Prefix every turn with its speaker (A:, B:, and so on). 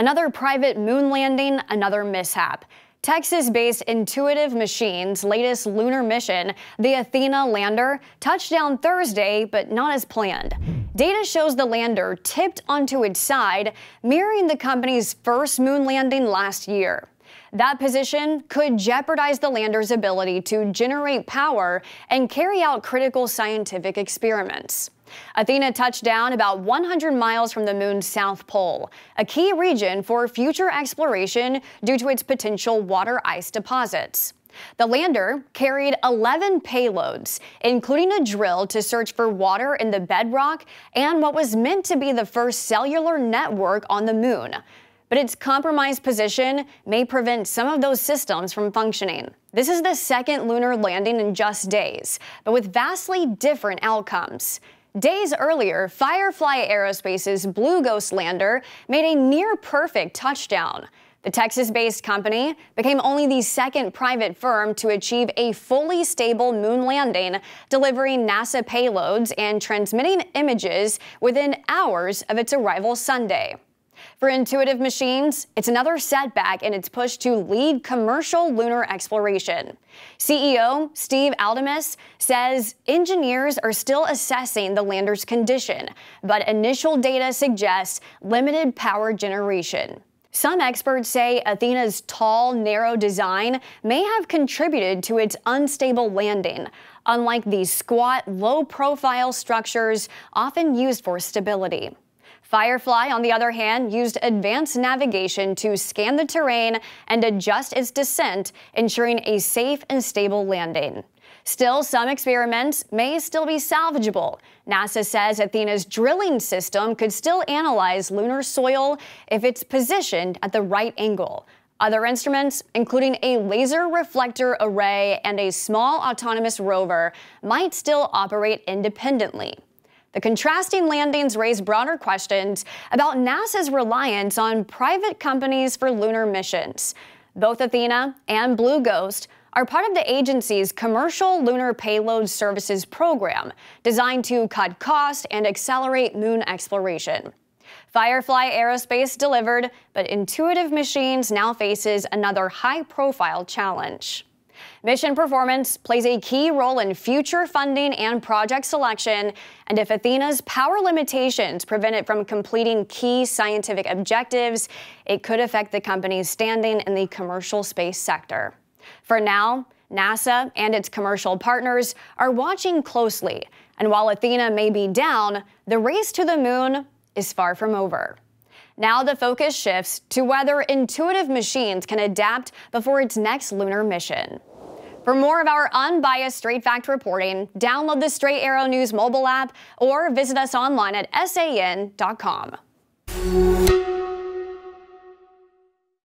A: Another private moon landing, another mishap. Texas-based Intuitive Machines' latest lunar mission, the Athena lander, touched down Thursday, but not as planned. Data shows the lander tipped onto its side, mirroring the company's first moon landing last year. That position could jeopardize the lander's ability to generate power and carry out critical scientific experiments. Athena touched down about 100 miles from the moon's south pole, a key region for future exploration due to its potential water ice deposits. The lander carried 11 payloads, including a drill to search for water in the bedrock and what was meant to be the first cellular network on the moon. But its compromised position may prevent some of those systems from functioning. This is the second lunar landing in just days, but with vastly different outcomes. Days earlier, Firefly Aerospace's Blue Ghost lander made a near perfect touchdown. The Texas based company became only the second private firm to achieve a fully stable moon landing, delivering NASA payloads and transmitting images within hours of its arrival Sunday. For Intuitive Machines, it's another setback in its push to lead commercial lunar exploration. CEO Steve Altemus says engineers are still assessing the lander's condition, but initial data suggests limited power generation. Some experts say Athena's tall, narrow design may have contributed to its unstable landing, unlike the squat, low profile structures often used for stability. Firefly, on the other hand, used advanced navigation to scan the terrain and adjust its descent, ensuring a safe and stable landing. Still, some experiments may still be salvageable. NASA says Athena's drilling system could still analyze lunar soil if it's positioned at the right angle. Other instruments, including a laser reflector array and a small autonomous rover, might still operate independently. The contrasting landings raise broader questions about NASA's reliance on private companies for lunar missions. Both Athena and Blue Ghost are part of the agency's Commercial Lunar Payload Services program, designed to cut costs and accelerate moon exploration. Firefly Aerospace delivered, but Intuitive Machines now faces another high profile challenge. Mission performance plays a key role in future funding and project selection, and if Athena's power limitations prevent it from completing key scientific objectives, it could affect the company's standing in the commercial space sector. For now, NASA and its commercial partners are watching closely, and while Athena may be down, the race to the moon is far from over. Now the focus shifts to whether intuitive machines can adapt before its next lunar mission. For more of our unbiased straight fact reporting, download the Straight Arrow News mobile app or visit us online at san.com.